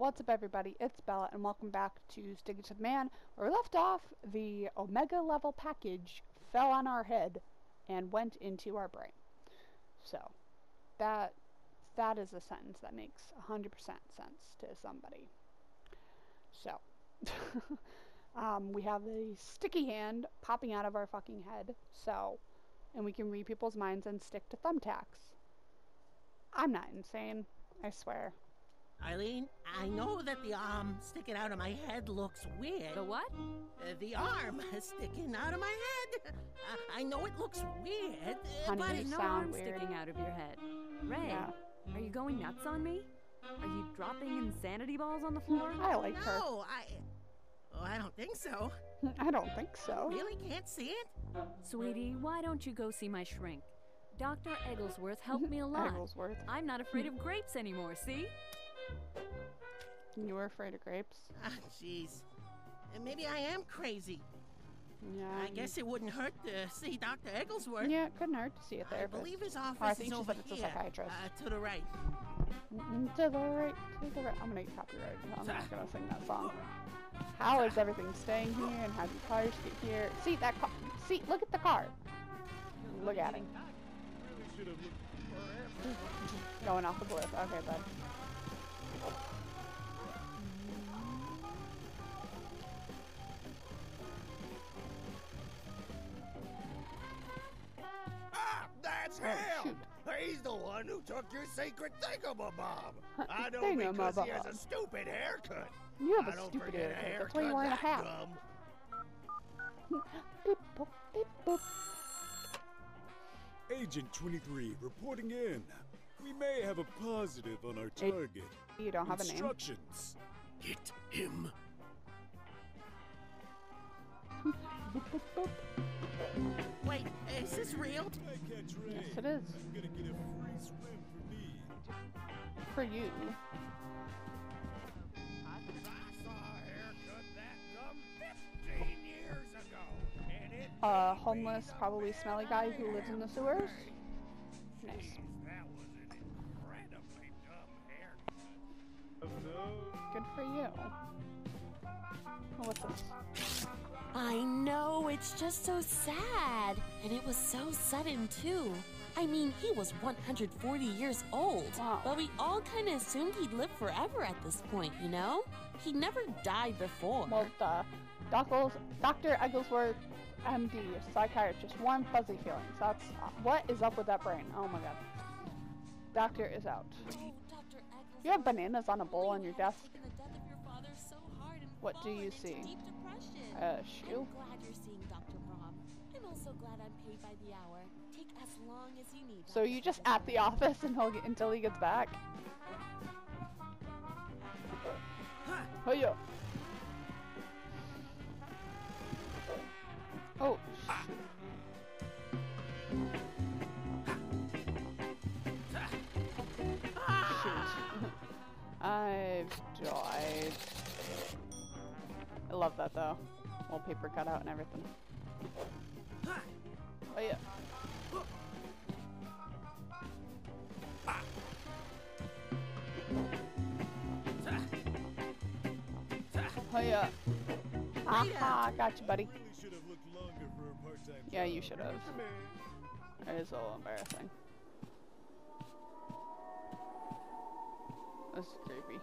What's up everybody, it's Bella and welcome back to Stick It to the Man. Where we left off, the Omega level package fell on our head and went into our brain. So, that that is a sentence that makes 100% sense to somebody. So, um, we have a sticky hand popping out of our fucking head, so, and we can read people's minds and stick to thumbtacks. I'm not insane, I swear. Eileen, I know that the arm sticking out of my head looks weird. The what? Uh, the arm sticking out of my head. Uh, I know it looks weird, uh, Honey, but There's no arm weird. sticking out of your head. Ray, Yeah. are you going nuts on me? Are you dropping insanity balls on the floor? I like her. no, I. Oh, I don't think so. I don't think so. Really can't see it. Sweetie, why don't you go see my shrink? Dr. Egglesworth helped me a lot. Egglesworth. I'm not afraid of grapes anymore, see? You were afraid of grapes? Ah, jeez. Maybe I am crazy. Yeah. I guess it wouldn't hurt to see Dr. Egglesworth. Yeah, it couldn't hurt to see a I therapist. believe his office I think is over it's a psychiatrist. uh, to the right. Mm, To the right, to the right. I'm gonna get copyrighted. I'm not gonna sing that song. How is everything staying here and how do cars get here? See that car? See, look at the car. Look at it. Going off the cliff. Okay, bud. He's the one who took your sacred thingamabob. I know Thingamabob. because he has a stupid haircut. You have I a don't stupid forget haircut. a That's why you're haircut a hat. dumb. Beep boop, beep boop. Agent 23 reporting in. We may have a positive on our target. You don't have a name. Instructions. Hit him. Wait, is this real? I catch rain. Yes, it is. I'm gonna get a free swim for me. For you. I saw a haircut that dumb 15 years ago. And it A homeless, probably smelly guy who lives in the sewers. Nice. that was an incredibly dumb haircut. Good for you. What's this? I know, it's just so sad. And it was so sudden, too. I mean, he was 140 years old. Wow. But we all kind of assumed he'd live forever at this point, you know? He never died before. Well, duh. Dockles, Dr. Egglesworth, MD, psychiatrist, warm, fuzzy feelings. That's what is up with that brain. Oh my god. Doctor is out. oh. You have bananas on a bowl on your desk. What do oh, you see? Deep depression. A shoe? I'm glad you're seeing Dr. Brahm. I'm also glad I'm paid by the hour. Take as long as you need. So Dr. you just at the office and he'll get, until he gets back. Hiya. Love that though. Wallpaper cutout and everything. Oh yeah. Oh yeah. Aha, got you, buddy. Should have looked longer for a part-time Yeah, you should have. That is a little embarrassing. This is creepy.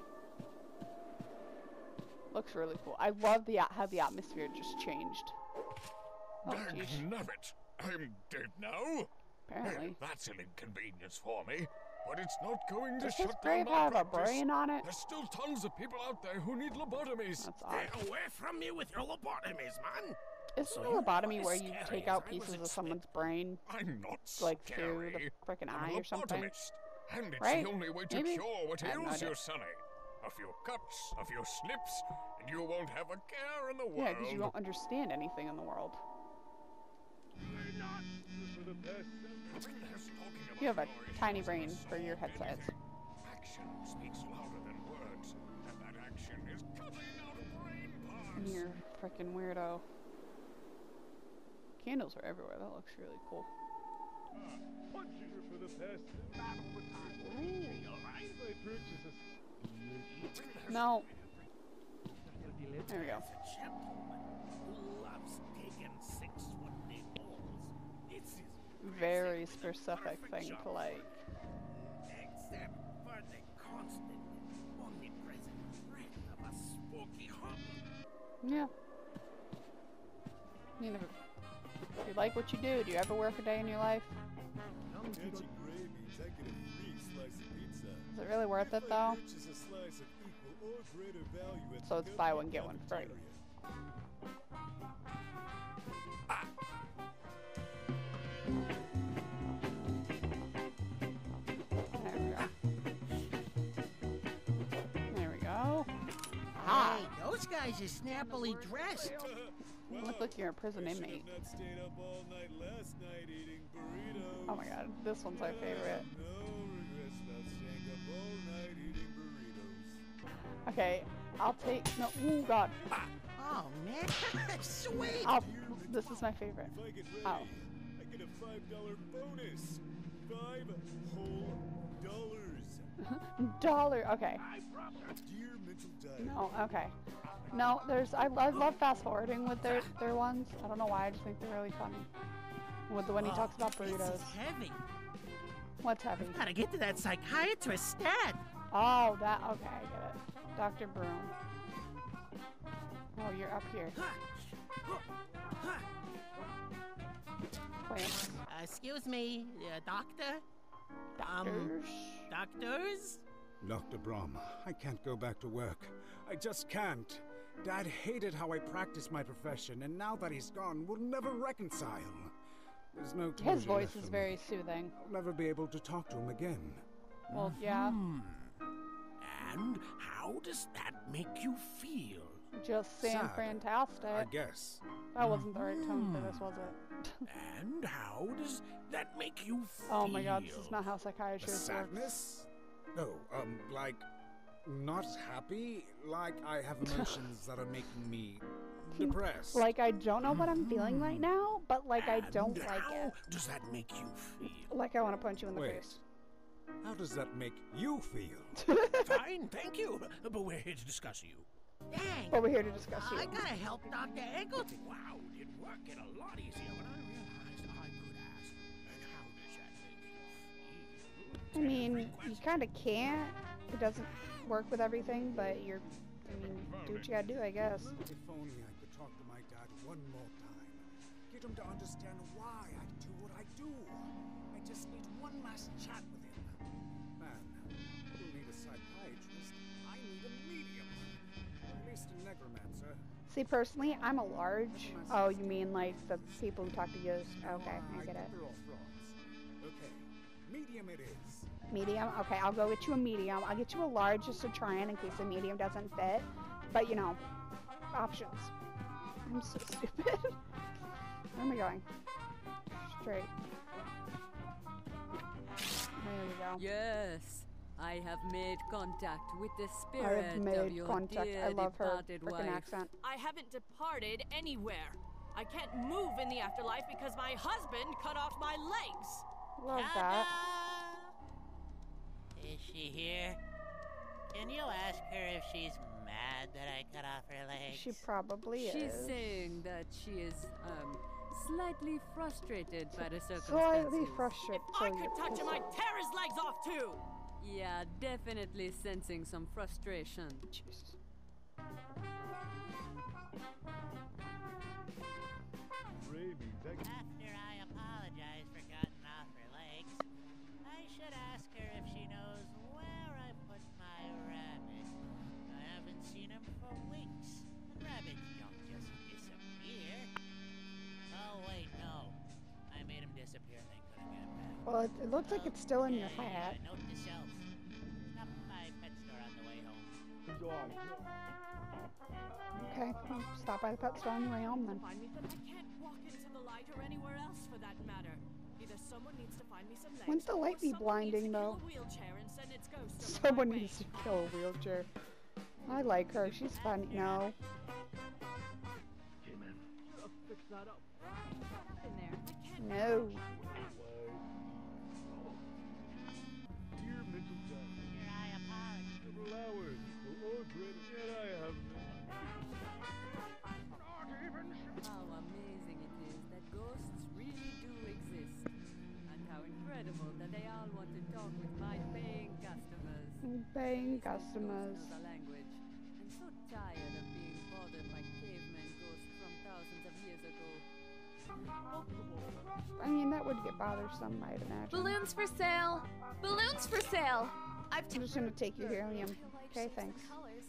Looks really cool. I love the how the atmosphere just changed. Oh. Nabbit, I'm dead now. Apparently. That's an inconvenience for me, but it's not going to Does his shut down my have a brain on it? There's still tons of people out there who need lobotomies. That's odd. Get away from me with your lobotomies, man. Isn't you a lobotomy where you take out pieces of someone's brain? I'm not Like through the frickin' I'm eye or something? And it's Right? the only way to Maybe? cure what no ails idea. you, Sonny. A few cuts, a few slips, and you won't have a care in the world. Yeah, because you don't understand anything in the world. There's talking about You have a tiny brain for your head size. Action speaks louder than words, and that action is cutting out brain parts. You're freaking weirdo. Candles are everywhere. That looks really cool. Ah, punching her for the past battle with time. All right. My purchase is No. There we go. There's a gentleman who loves taking six-foot balls. It's his Very specific perfect thing to like. Except for the constant, omnipresent threat of a spooky hobby. Yeah. You know, if you like what you do, do you ever work a day in your life? It really worth it though? a slice of equal or greater value at So the it's buy one, get one free. There we go. There we go. Hey, those guys are snappily dressed. you look like you're a prison inmate. have not stayed up all night last night eating burritos. Oh my god, this one's my favorite. Okay, I'll take. No, oh god. Oh man, sweet. I'll. This is my favorite. If I get oh. ready, Oh. I get a five dollar bonus. Five whole dollars. Dollar. Okay. Dear mental. No. Okay. No, there's. I, I love fast forwarding with their their ones. I don't know why. I just think they're really funny. With the when he talks about Oh, burritos. This is heavy. What's heavy? Gotta get to that psychiatrist stat. Oh, that. Okay, I get it. Dr. Broom. Oh, you're up here. Plants. Uh, excuse me, uh, doctor? Um, Doctors. doctors? Dr. Brom, I can't go back to work. I just can't. Dad hated how I practiced my profession, and now that he's gone, we'll never reconcile. There's no His voice left is for very soothing. I'll never be able to talk to him again. Well, yeah. Hmm. And how does that make you feel? Just saying Sad, fantastic. I guess. That wasn't the right tone for this, was it? And how does that make you feel? oh my god, this is not how psychiatrists sadness? No, um, like, not happy? Like I have emotions that are making me depressed. Like, I don't know what I'm feeling right now, but like, I don't And like how it. does that make you feel? Like, I want to punch you in the Wait. face. How does that make you feel? Fine, thank you. But we're here to discuss you. Dang! But we're here to discuss you. I gotta help Dr. Eggleton. Wow, did work get a lot easier when I realized I could ask. And how does that make you feel? I mean, you kind of can't. It doesn't work with everything, but you're. I mean, do what you gotta do, I guess. If only I could talk to my dad one more time. Get him to understand why I do what I do. I just need one last chat See, personally, I'm a large. Oh, you mean like the people who talk to you? Okay, I get it. think they're all frauds. Okay, medium it is. Medium? Okay, I'll go get you a medium. I'll get you a large just to try in in case the medium doesn't fit. But, you know, options. I'm so stupid. Where am I going? Straight. There we go. Yes, I have made contact with the I spirit have of your contact. dear I love her departed freaking wife. accent. I haven't departed anywhere. I can't move in the afterlife because my husband cut off my legs. Love that. Is she here? Can you ask her if she's mad that I cut off her legs? She probably She's is. She's saying that she is um slightly frustrated by the circumstances. Slightly frustrated. If I could touch him, I'd tear his legs off too. Yeah, definitely sensing some frustration. Jesus. Well, it, it looks like it's still in your Yeah, yeah, hat. Note to self. Stop by pet store on the way home. Okay, well, stop by the pet store on your way home then. Find me, but I can't walk into the light or anywhere else for that matter. Either someone needs to find me some legs. Wouldn't the light be blinding, though? Wheelchair and send its ghost Someone needs to kill a wheelchair. I like her. She's funny. No. No. Dear mental diet. Here I customers. knows our language. I'm so tired of being bothered by caveman ghosts from thousands of years ago. I mean, that would get bothersome, I'd imagine. Balloons for sale! Balloons for sale! I've I'm just gonna take you here, Liam. Okay, thanks. colors,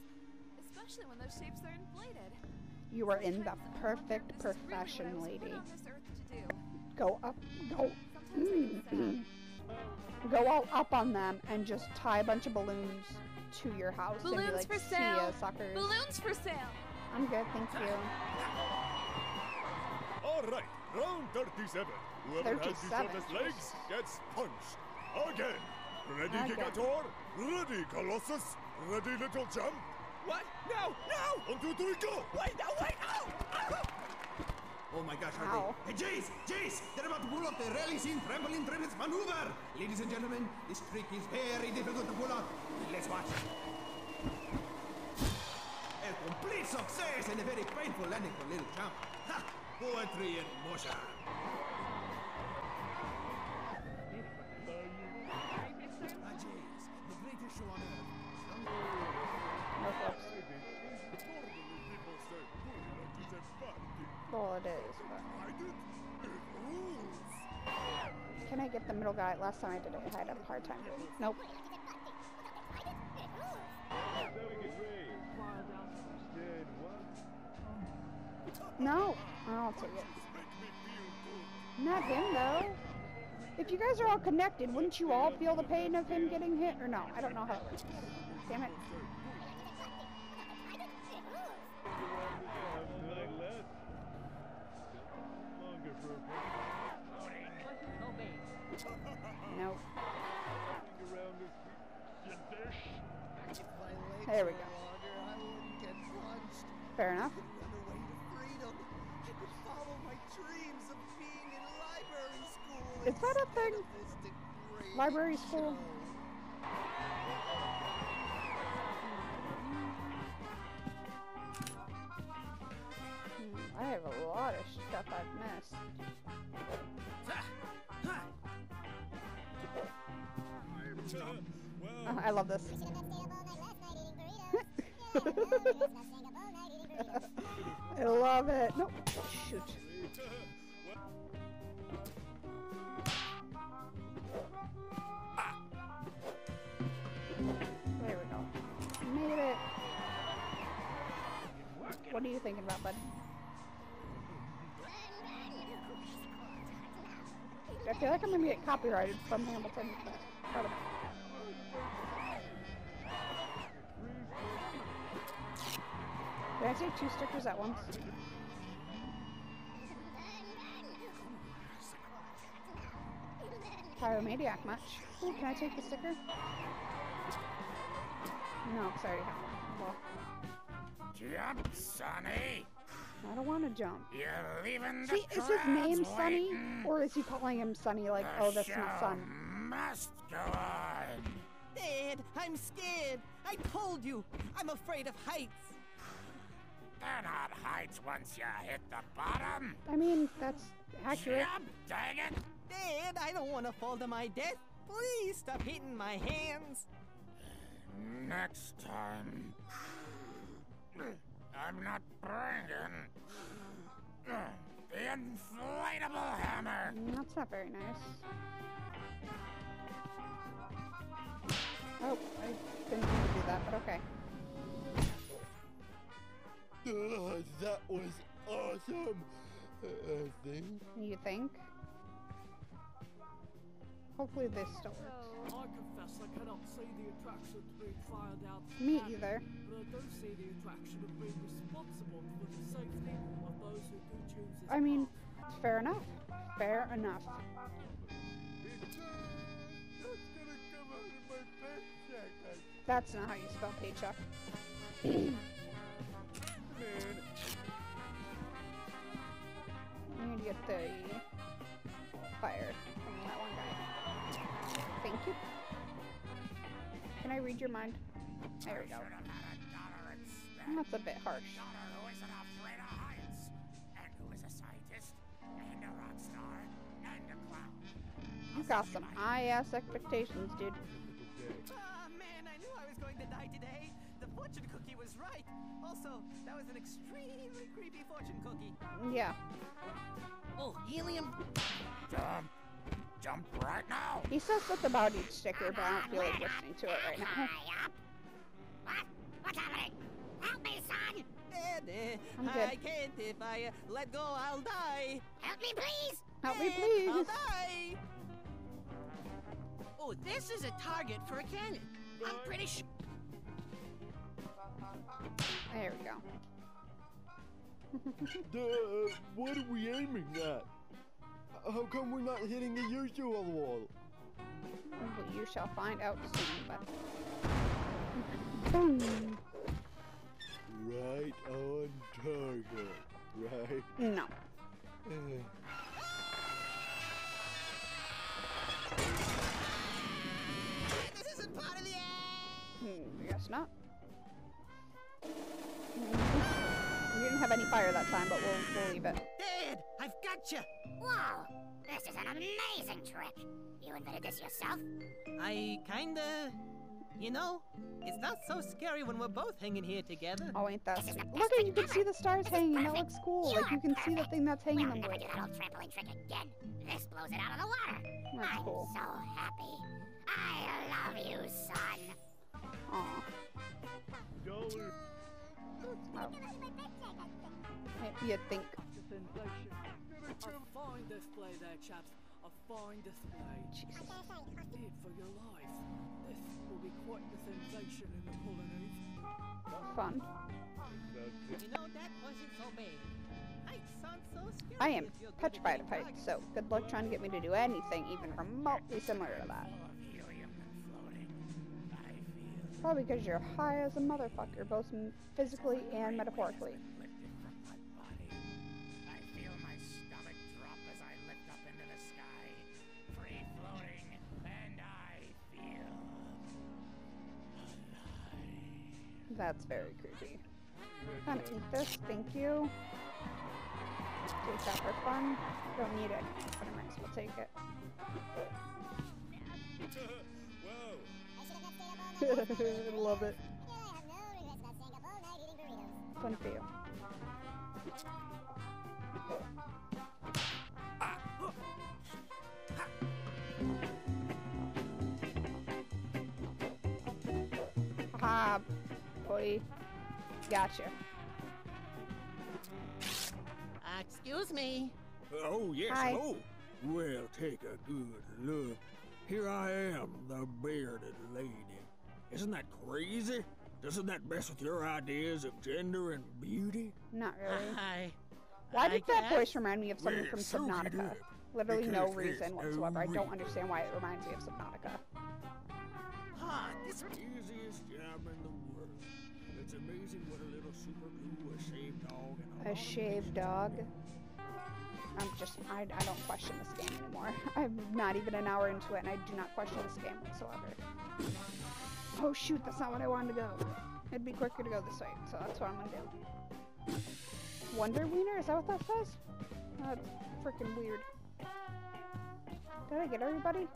especially when those shapes are inflated. You are in the perfect profession, lady. on this earth to do. Go up, go, mm, go all up on them and just tie a bunch of balloons to your house and Balloons be like, for sale! ya, suckers." Balloons for sale! I'm good, thank you. All right, round 37. Whoever has the 37. shortest legs gets punched. Again. Ready, Again. Gigator? Ready, Colossus? Ready, Little Jump? What? No, no! One, two, three, go! Wait, no, wait, oh! oh! Oh my gosh, Ow. they? Hey, Jace! Jace! They're about to pull off the rally scene trampoline trapeze maneuver! Ladies and gentlemen, this trick is very difficult to pull off. Let's watch. A complete success and a very painful landing for Little Jump. Ha! Poetry in motion. Ah, Jace, the greatest show on earth. No Well, it is, but... Can I get the middle guy? Last time I did it, I had a hard time. Nope. No, oh, I'll take it. Not him though. If you guys are all connected, wouldn't you all feel the pain of him getting hit? Or no? I don't know how it works. Damn it. Nope. There we go. Fair enough. Is that a thing? Library school? Hmm, I have a lot of stuff I've missed. Oh, I love this. I love it. Nope. Shoot. There we go. Made it. What are you thinking about, bud? I feel like I'm gonna get copyrighted from Hamilton. but Did I take two stickers at once? Pyromaniac much? Ooh, can I take the sticker? No, because I already have one. Well, Jump, Sonny. I don't want to jump. You're leaving the See, is his name crowds Sunny? Or is he calling him Sunny like, The oh, that's my son? Must go on. Dad, I'm scared. I told you, I'm afraid of heights. They're not heights once you hit the bottom. I mean, that's accurate. Jump, dang it. Dad, I don't want to fall to my death. Please stop hitting my hands. Next time. I'm not bringing the inflatable hammer. Mm, That's not very nice. Oh, I didn't mean to do that, but okay. That was awesome. I think. You think? Hopefully this still works. I confess I cannot see the attraction to being fired out. Me either. But I do see the attraction of being responsible for the safety of those who do choose this I mean, fair enough. Fair enough. That's not how you spell paycheck. I need to get the fire from that one guy. Thank you. Can I read your mind? There we go. That's a bit harsh. You got some high ass expectations, dude. Ah, man, I knew I was going to die today. The fortune cookie was right. Also, that was an extremely creepy fortune cookie. Yeah. Oh, helium. Jump. Jump right now. He says stuff about each sticker, but I don't feel like listening to it right now. What? What's happening? Help me, son! Eh, eh, I'm I good. can't. If I uh, let go, I'll die. Help me, please! Help me, Eh, I'll please. die. Oh, this is a target for a cannon. I'm pretty sure. There we go. Duh, what are we aiming at? How come we're not hitting the usual wall? Well, you shall find out soon, but. Boom. Right on target, right? No. Eh. This isn't part of the Hmm, I guess not. Didn't have any fire that time, but we'll, we'll leave it. Dad, I've got you. Whoa! This is an amazing trick. You invented this yourself? I kinda. You know, it's not so scary when we're both hanging here together. Oh, ain't that sweet. Look at you can see the stars hanging. That looks cool. Like you can see the thing that's hanging We'll them never with. do that old trampoline trick again. This blows it out of the water. That's I'm cool. so happy. I love you, son. Aw. Dollar. Oh. You think. Fine display there, chaps. A fine display. Jesus. For your life. This will be quite the sensation in the colonies. Fun. You know, that wasn't so bad. I am petrified of heights, so good luck trying to get me to do anything even remotely similar to that. Probably because you're high as a motherfucker, both physically and metaphorically. lifted from my body. I feel my stomach drop as I lift up into the sky, free floating, and I feel. That's very creepy. Of eat this, thank you. Take that for fun. Don't need it, but I might as well take it. Whoa. Love it. Fun for you. Ha, boy. Gotcha. Uh, excuse me. Oh, yes, Hi. hello. Well, take a good look. Here I am, the bearded lady. Isn't that crazy? Doesn't that mess with your ideas of gender and beauty? Not really. I. Why I did that guess. voice remind me of something Well, from so Subnautica? did, Literally no because there's reason no whatsoever. I don't understand why it reminds me of Subnautica. Ah, this Easiest job in the world. It's amazing what a little super glue, a shaved dog, and a, A shaved dog. I'm just, I, I don't question this game anymore. I'm not even an hour into it and I do not question this game whatsoever. Oh shoot, that's not what I wanted to go. It'd be quicker to go this way, so that's what I'm gonna do. Wonder Wiener? Is that what that says? That's freaking weird. Did I get everybody?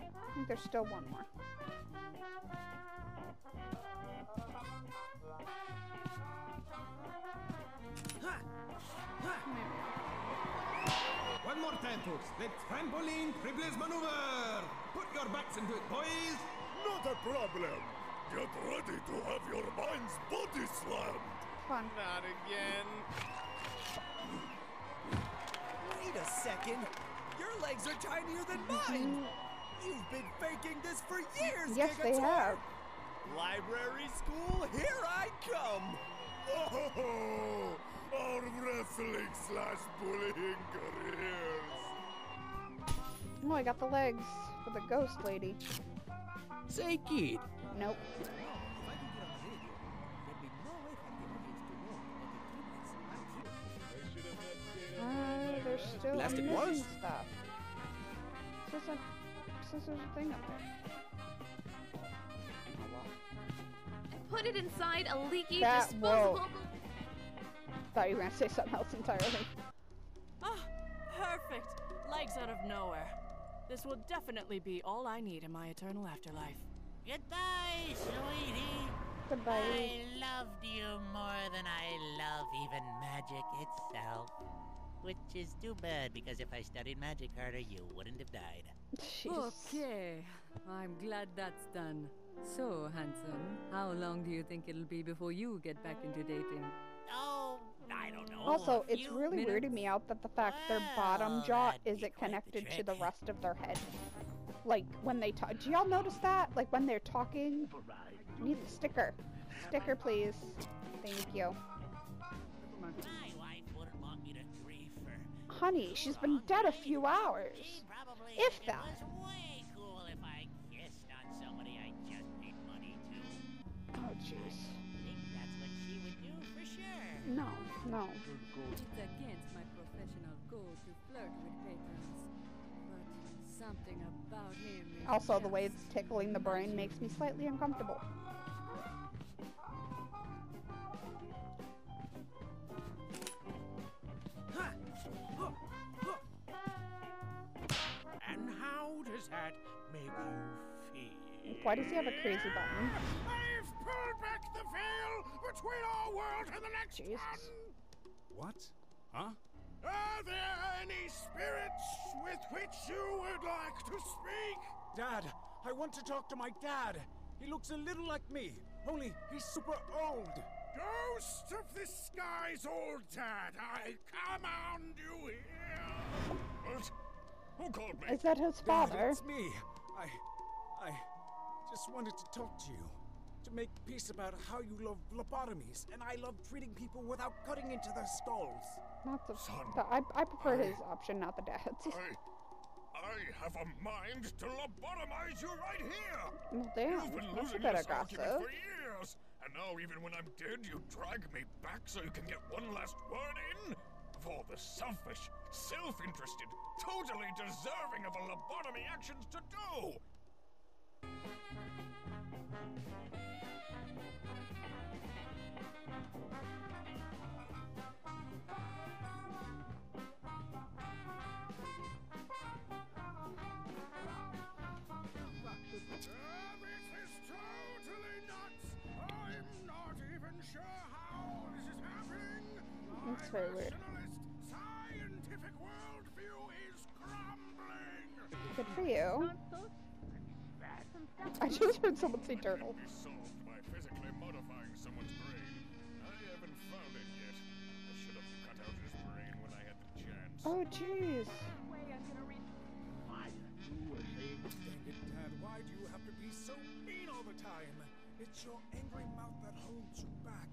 I think there's still one more. One more time, folks. The trampoline triples maneuver. Put your backs into it, boys. Not a problem. Get ready to have your mind's body slammed. Fun. Not again. Wait a second. Your legs are tinier than mine. Mm-hmm. You've been faking this for years, Yes, they Gigator. have. Library school, here I come. Oh, our wrestling slash bullying careers. Oh, I got the legs for the ghost lady. Say, kid, Nope. Uh, there's still Plastic missing was? stuff. Says, a, says there's a thing up there. Oh, well. Put it inside a leaky That- whoa. disposable. Thought you were gonna say something else entirely. Ah, perfect. Legs out of nowhere. This will definitely be all I need in my eternal afterlife. Goodbye, sweetie. Goodbye. I loved you more than I love even magic itself. Which is too bad because if I studied magic harder, you wouldn't have died. Okay, I'm glad that's done. So, handsome, how long do you think it'll be before you get back into dating? Oh, I don't know. Also, it's really weirding minutes. me out that the fact their bottom jaw isn't quite the connected to the rest of their head. Like when they talk. Do y'all notice that? Like when they're talking. I need the sticker. Sticker, please. Thank you. My wife wouldn't want me to grief her. Honey, she's been dead a few hours. Probably If that. It was way cool if I kissed on somebody I just paid money to. Oh, jeez. I think that's what she would do for sure. No, no. It's against my professional code to flirt with patrons. But something about him Also, the way it's tickling the brain makes me slightly uncomfortable. And how does that make you feel? Why does he have a crazy button? Between our world and the next Jesus. What? Huh? Are there any spirits with which you would like to speak? Dad, I want to talk to my dad. He looks a little like me, only he's super old. Ghost of the sky's old dad, I command you here. What? Who called me? Is that his Dad, father? it's me. I. I just wanted to talk to you. To make peace about how you love lobotomies, and I love treating people without cutting into their skulls. Not the. Son, the I, I prefer his option, not the dad's. I, I have a mind to lobotomize you right here. Well, damn, You've been losing this argument for years, and now even when I'm dead, you drag me back so you can get one last word in. All the selfish, self-interested, totally deserving of a lobotomy actions to do. That's very weird. Scientific worldview is crumbling. Good for you. I just heard someone say turtle. By physically modifying someone's brain. I haven't found it yet. I should have cut out his brain when I had the chance. Oh, jeez. Dang it, Dad, why do you have to be so mean all the time? It's your angry mouth that holds you back.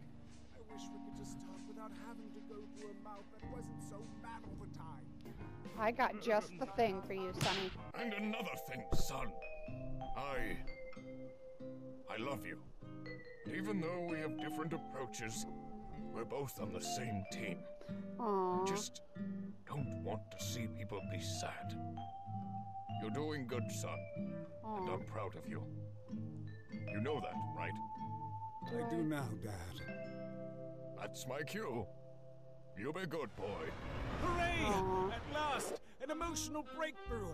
I wish we could just talk without having to go through a mouth that wasn't so mad all the time. I got just the thing for you, Sonny. And another thing, son. I. I love you. Even though we have different approaches, we're both on the same team. Aww. I just don't want to see people be sad. You're doing good, son. And I'm proud of you. You know that, right? I do now, Dad. That's my cue. You be good, boy. Hooray! Aw. At last! An emotional breakthrough!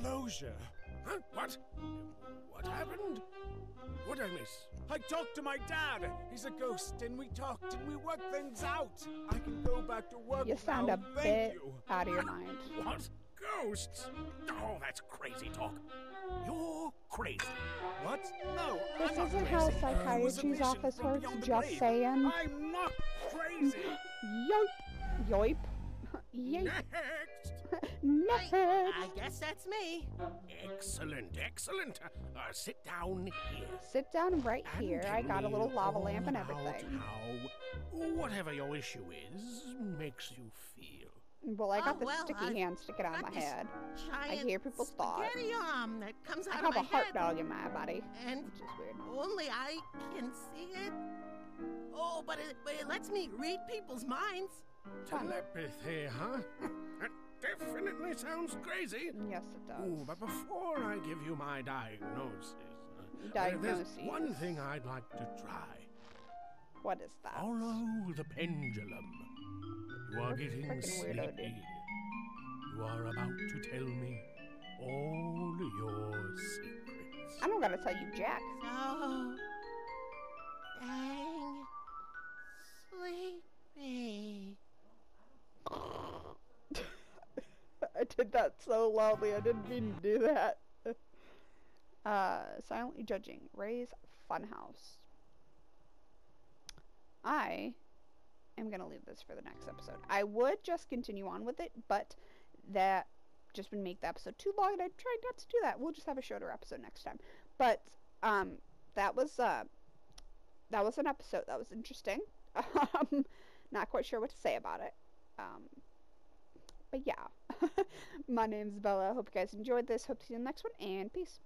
Closure! Huh? What? What happened? What I miss? I talked to my dad! He's a ghost, and we talked and we worked things out! I can go back to work You sound now, a thank bit you! out of your mind. What? Ghosts? Oh, that's crazy talk. You're crazy. What? No, This I'm isn't how crazy. It psychiatry's office works, just grave. saying. I'm not crazy! Yoip. Yoip. Yoip. Next. Next. I guess that's me. Excellent, excellent. Uh, sit down here. Sit down right And here. I got a little lava lamp and everything. How whatever your issue is makes you feel. Well, I got Oh, the well, sticky I've hand sticking out of my this head. I hear people's thoughts. arm that comes I have a heart head, dog in my body. and Which is weird. only I can see it. Oh, but it, but it lets me read people's minds. Telepathy, huh? that definitely sounds crazy. Yes, it does. Ooh, but before I give you my diagnosis, uh, there's one thing I'd like to try. What is that? Follow the pendulum. You are getting Frickin' weirdo, dude. sleepy. You are about to tell me all your secrets. I'm not gonna tell you, Jack. So dang sleepy. I did that so loudly. I didn't mean to do that. Uh, silently judging Ray's Funhouse. I am gonna leave this for the next episode. I would just continue on with it, but that just would make the episode too long, and I tried not to do that. We'll just have a shorter episode next time. But um, that was uh, that was an episode that was interesting. Um, not quite sure what to say about it. Um, but yeah, my name's Bella. Hope you guys enjoyed this. Hope to see you in the next one, and peace.